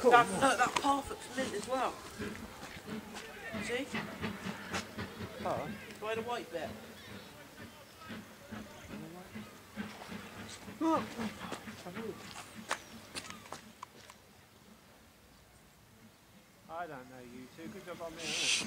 Cool. That, look, that path looks mint as well. See? Oh, By the white bit. I don't know you two. Good job on me, innit?